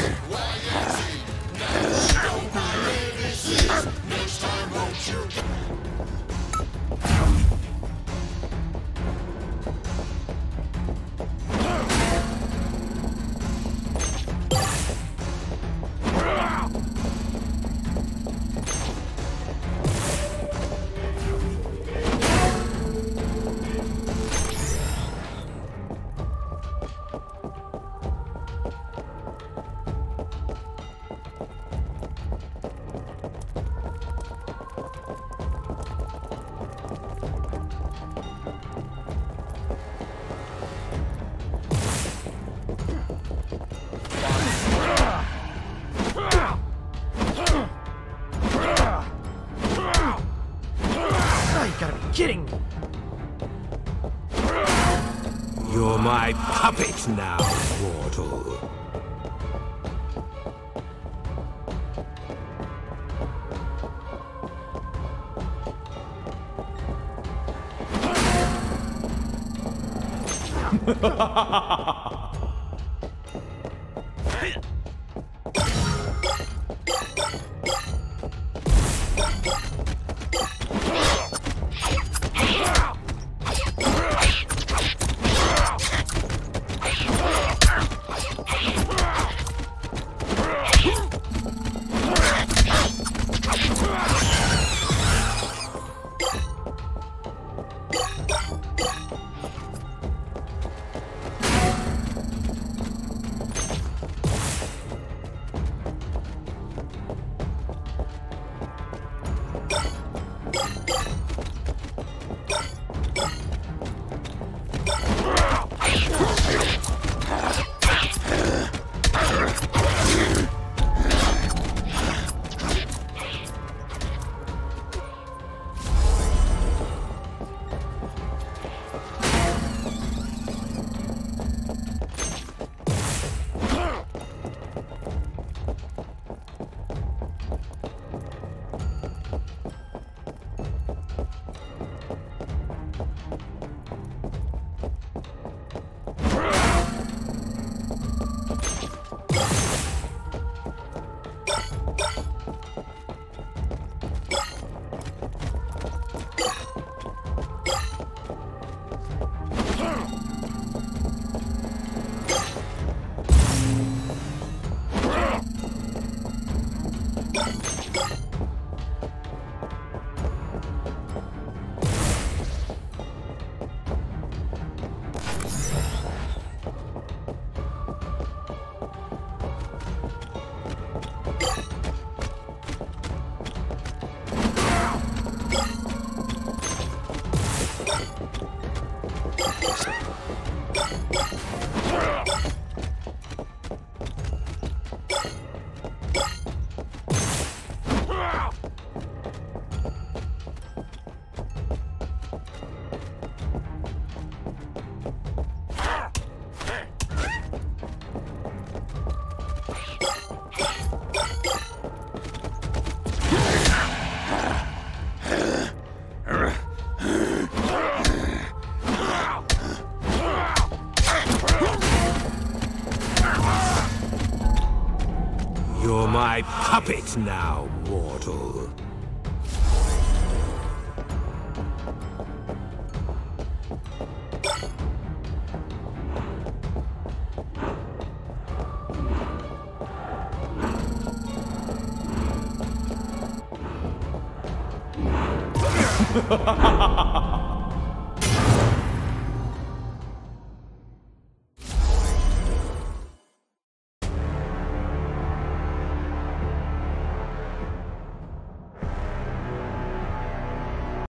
Why is he not kidding me. You're my puppet now, mortal. Ha ha ha ha! You're ピラ。Puppet now, mortal. Ha ha ha ha!